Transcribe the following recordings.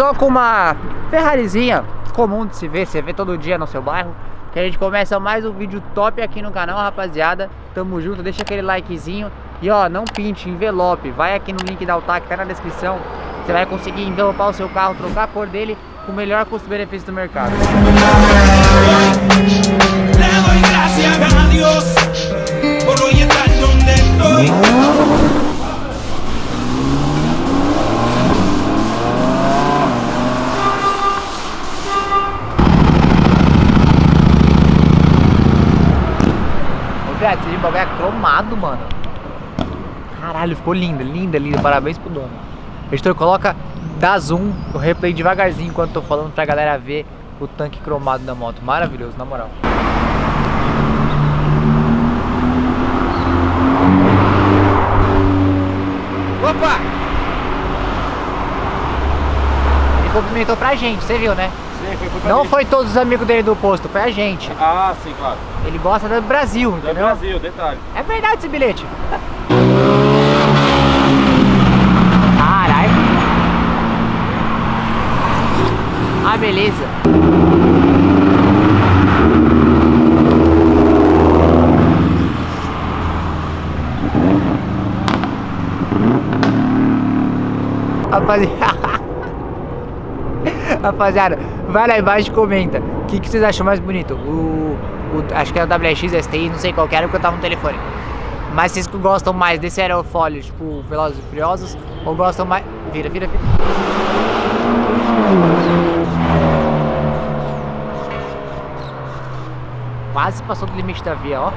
só com uma Ferrarizinha comum de se ver, você vê todo dia no seu bairro. Que a gente começa mais um vídeo top aqui no canal, rapaziada. Tamo junto, deixa aquele likezinho. E ó, não pinte, envelope. Vai aqui no link da Altac, tá na descrição. Você vai conseguir envelopar o seu carro, trocar a cor dele com o melhor custo-benefício do mercado. Le esse bagulho é cromado, mano. Caralho, ficou lindo, linda, linda. Parabéns pro dono. Editor, coloca, dá zoom, o replay devagarzinho enquanto tô falando pra galera ver o tanque cromado da moto. Maravilhoso, na moral. Opa! Ele cumprimentou pra gente, você viu, né? Foi, Não foi todos os amigos dele do posto, foi a gente. Ah, sim, claro. Ele gosta do Brasil, Do entendeu? Brasil, detalhe. É verdade esse bilhete. Caralho. Ah, beleza. Rapaziada. Rapaziada, vai lá embaixo e comenta. O que, que vocês acham mais bonito? O, o- acho que é o WX STI, não sei qual que era porque eu tava no telefone. Mas vocês gostam mais desse aerofólio, tipo Velozes e Furiosos, ou gostam mais... Vira, vira, vira. Quase passou do limite da via, ó.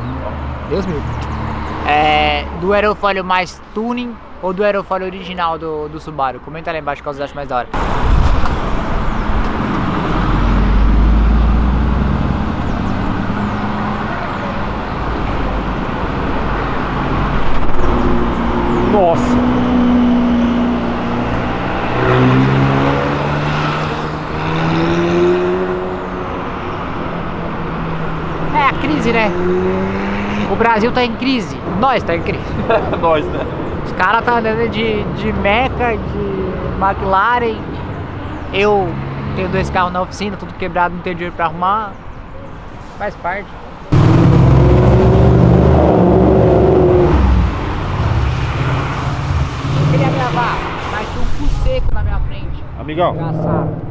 Deus me. É, do aerofólio mais tuning ou do aerofólio original do, do Subaru? Comenta lá embaixo qual vocês acham mais da hora. Nossa. É a crise, né? O Brasil tá em crise. Nós tá em crise. Nós, né? Os caras tá andando de, de Meca, de McLaren. Eu tenho dois carros na oficina, tudo quebrado, não tenho dinheiro pra arrumar. Faz parte. Eu queria gravar, mas tinha um cu seco na minha frente. Amigão, Engraçado.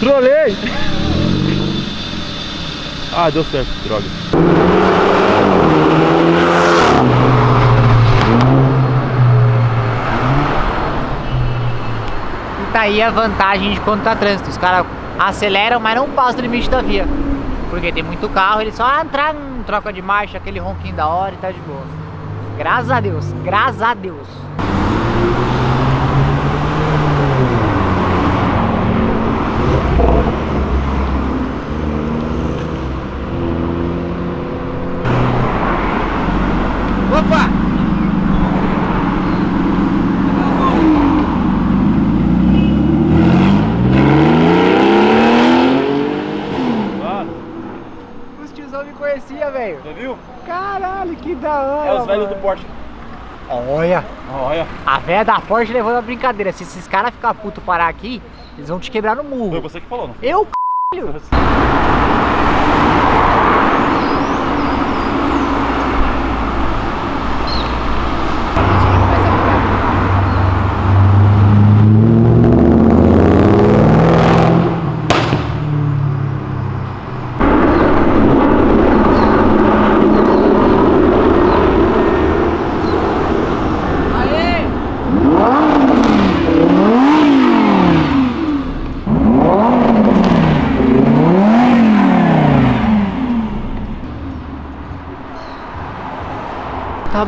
trolei! Ah, deu certo, droga. E tá aí a vantagem de quando tá trânsito. Os caras aceleram, mas não passam do limite da via. Porque tem muito carro, eles só hum, troca de marcha, aquele ronquinho da hora e tá de boa. Graças a Deus, graças a Deus. Opa! Mano, Os tiozão me conhecia, velho. já viu? Caralho, que da hora. É os velhos do. Porsche. Olha, Olha, a velha da Porsche levando a brincadeira. Se esses caras ficar puto parar aqui, eles vão te quebrar no foi murro. você que falou, não? Eu, c******.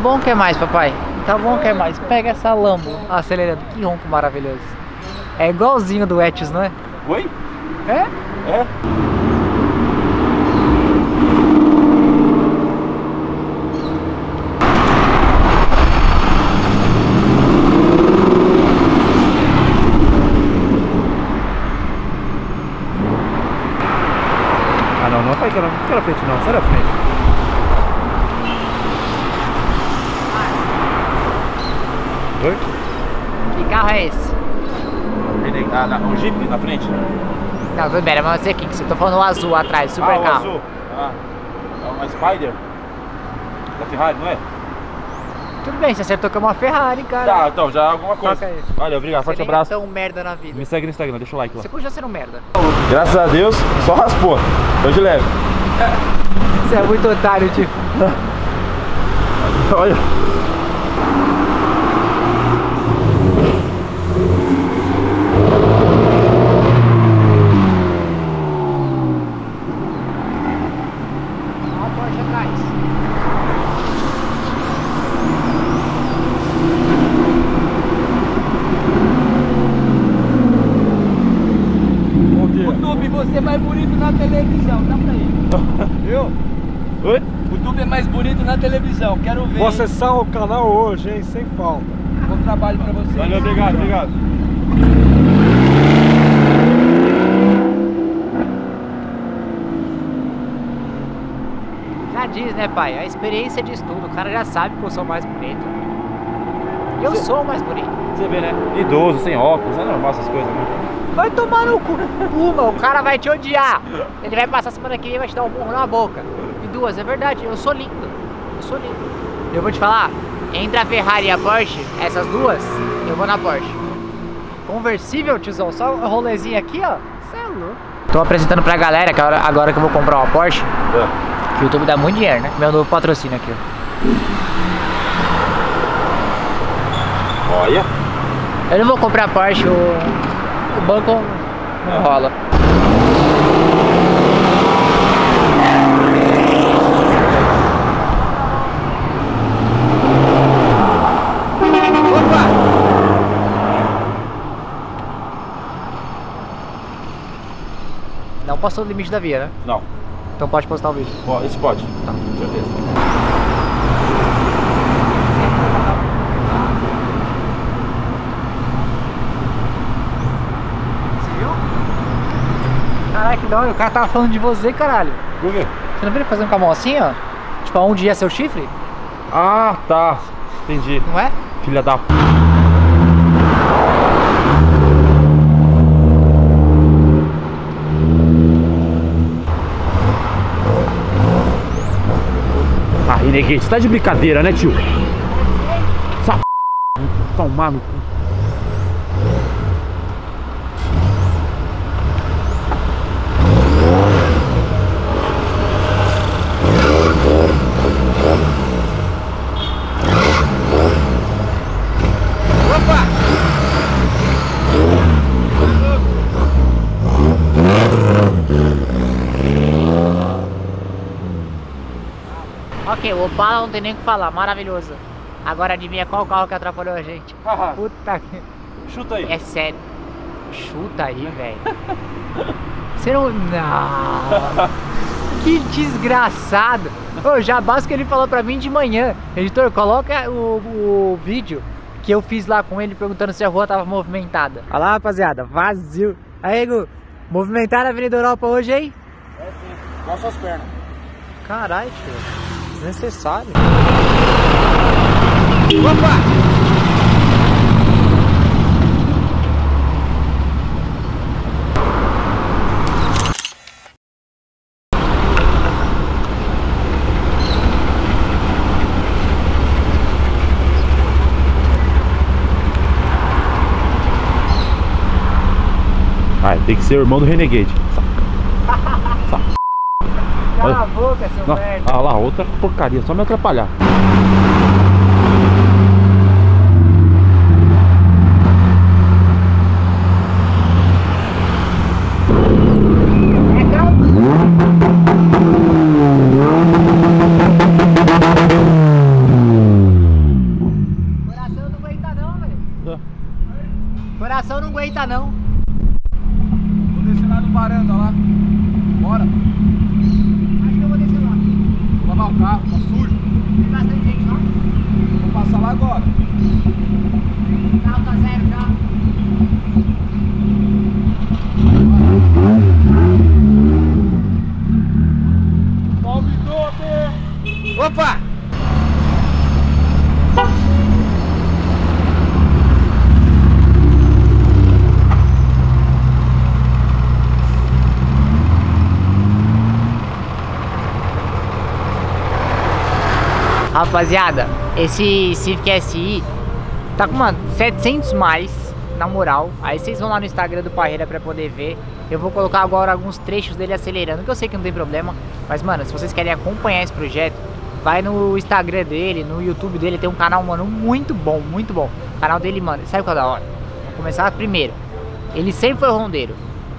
bom, quer é mais, papai? Tá bom, quer é mais? Pega essa Lambo acelerando. Ah, é que ronco maravilhoso. É igualzinho do Etios, não é? Oi? É? É. Ah não, não faz que na frente não, sai da frente. Oi? Que carro é esse? Ah, na- um Jeep na frente? Não, tudo bem, mas você aqui, que você tá falando o azul atrás, super ah, o carro. azul. Ah, é uma Spider? Da Ferrari, não é? Tudo bem, você acertou que é uma Ferrari, cara. Tá, então, já é alguma coisa. Toca. Valeu, obrigado, Você forte nem abraço. é tão merda na vida. Me segue no Instagram, deixa o like lá. Você continua sendo merda. Graças a Deus, só raspou. Hoje leve. Você é muito otário, tio. Olha. Porsche atrás. YouTube, você é mais bonito na televisão, dá pra ele. Viu? Oi? O YouTube é mais bonito na televisão, quero ver. Vou acessar o canal hoje, hein? Sem falta. Bom trabalho pra você. Valeu, obrigado, obrigado. Já diz, né, pai? A experiência diz tudo. O cara já sabe que eu sou mais bonito. Eu Você- sou mais bonito. Você vê, né? Idoso, sem óculos, é normal essas coisas, né? Vai tomar no cu. Uma, o cara vai te odiar. Ele vai passar a semana que vem e vai te dar um murro na boca. E duas, é verdade, eu sou lindo. Eu sou lindo. Eu vou te falar, entre a Ferrari e a Porsche, essas duas, eu vou na Porsche. Conversível, tiozão, só um rolezinho aqui, ó. Cê é louco. Tô apresentando pra galera que agora, que eu vou comprar uma Porsche, que o YouTube dá muito dinheiro, né? Meu novo patrocínio aqui, ó. Olha. Eu não vou comprar Porsche, o, o banco não rola. Não passou do limite da via, né? Não. Então pode postar o vídeo. Ó, esse pode. Tá. Certeza. Você viu? Caralho, que da hora. O cara tava falando de você, caralho. Por quê? Você não viu ele fazendo com a mão assim, ó? Tipo, aonde ia seu chifre? Ah, tá. Entendi. Não é? Filha da p. Você tá de brincadeira, né, tio? Essa p... Tomar no cu. Ok, o Opala não tem nem o que falar, maravilhoso. Agora adivinha qual carro que atrapalhou a gente? Puta que... Chuta aí. É sério. Chuta aí, velho. Você não... Não. Que desgraçado. Ô, já basta que ele falou pra mim de manhã. Editor, coloca o, o vídeo que eu fiz lá com ele perguntando se a rua tava movimentada. Olha lá, rapaziada, vazio. Aí, Gu, movimentar a Avenida Europa hoje, hein? É sim. Igual suas pernas. Caralho, tio. Desnecessário. Ah, tem que ser o irmão do Renegade. Cala a boca, seu Não, merda. ah lá, outra porcaria, só me atrapalhar. É calma. Coração não aguenta não, velho. Coração não aguenta não. Vou descer lá no varanda lá. Bora. Acho que eu vou descer lá. Vou lavar o carro, tá sujo. Tem bastante gente lá. Vou passar lá agora. O carro tá zero já. Rapaziada, esse Civic SI tá com, mano, 700 mais, na moral. Aí vocês vão lá no Instagram do Parreira pra poder ver. Eu vou colocar agora alguns trechos dele acelerando, que eu sei que não tem problema. Mas, mano, se vocês querem acompanhar esse projeto, vai no Instagram dele, no YouTube dele. Tem um canal, mano, muito bom, muito bom. O canal dele, mano, sabe qual é da hora? Vou começar primeiro. Ele sempre foi rondeiro.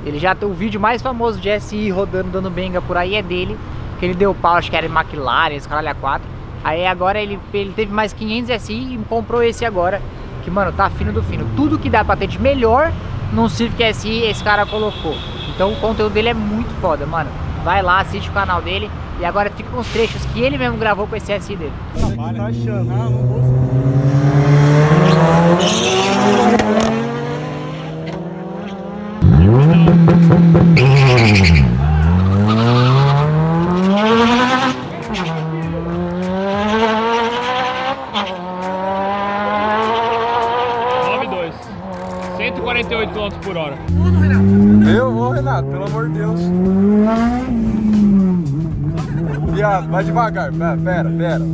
Ele já tem o vídeo mais famoso de SI rodando, dando benga por aí, é dele. Que ele deu pau, acho que era em McLaren, esse caralho A4. Aí agora ele, ele teve mais 500 SI e comprou esse agora. Que, mano, tá fino do fino. Tudo que dá pra ter de melhor num Civic SI, esse cara colocou. Então o conteúdo dele é muito foda, mano. Vai lá, assiste o canal dele. E agora fica com os trechos que ele mesmo gravou com esse SI dele. Tá achando? Ah, não vou. Por hora. Eu vou, Renato, pelo amor de Deus. Viado, vai devagar. Pera, pera, pera.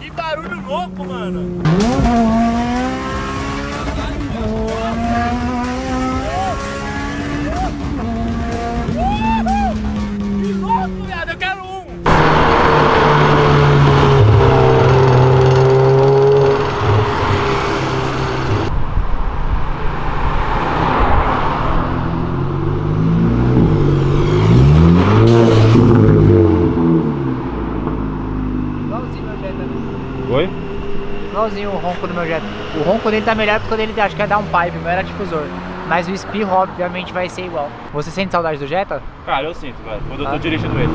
Que barulho louco, mano. Dele tá melhor porque o dele acho que é dar um pipe, não era difusor. Mas o espirro, obviamente, vai ser igual. Você sente saudade do Jetta? Cara, eu sinto, velho. Quando eu tô Ah. dirigindo ele.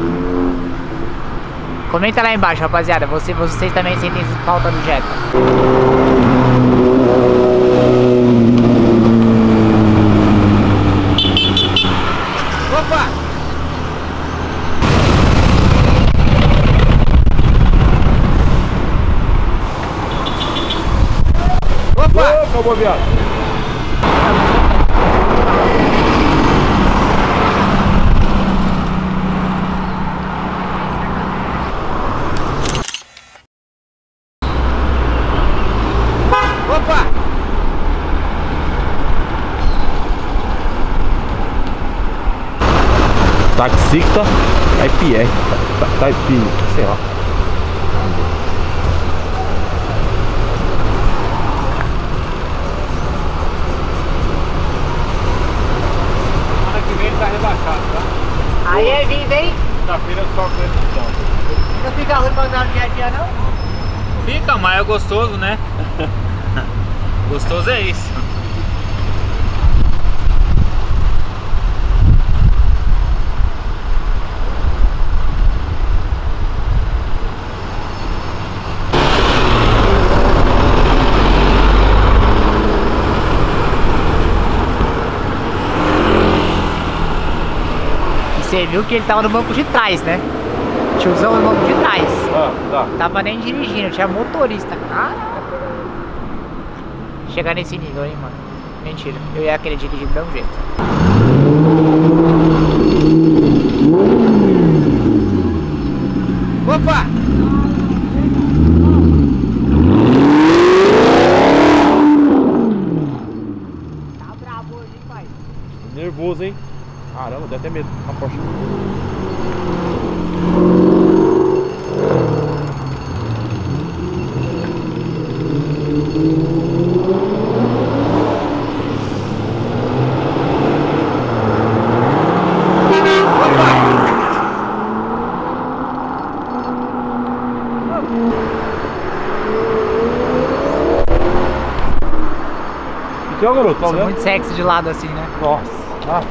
Comenta lá embaixo, rapaziada. Você, vocês também sentem falta do Jetta. Opa! Viado. Opa! Taxista IPR. Ta- ta- Type, sei lá. Semana que vem ele tá rebaixado, tá? Aí é vida, hein? Quinta-feira só com Não fica ruim pra andar no dia a dia, não? Fica, mas é gostoso, né? gostoso é isso. Você viu que ele tava no banco de trás, né? Tiozão no banco de trás. Ah, tá. Tava nem dirigindo, tinha motorista. Cara. Chegar nesse nível, hein, mano. Mentira, eu ia querer dirigir do mesmo jeito. Opa! Tá bravo hoje, hein, pai? Nervoso, hein? Caramba, deu até medo. A Porsche. E que é o garoto? Tá Sou muito sexy de lado assim, né? Nossa. Ah.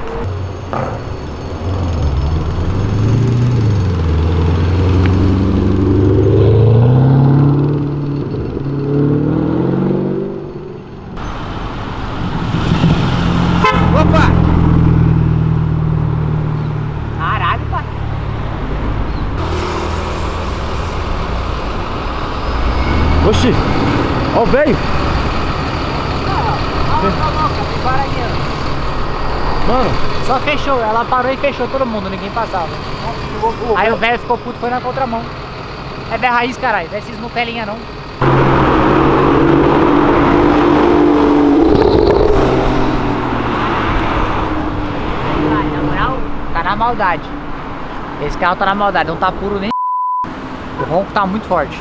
Opa! Caralho, pai. Ixi! Ó o velho! Mano, Só fechou, ela parou e fechou todo mundo, ninguém passava. Aí o velho ficou puto, foi na contramão. É velho raiz, caralho, não Nutelinha não. Na moral, tá na maldade. Esse carro tá na maldade, não tá puro nem. O ronco tá muito forte.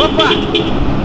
Opa!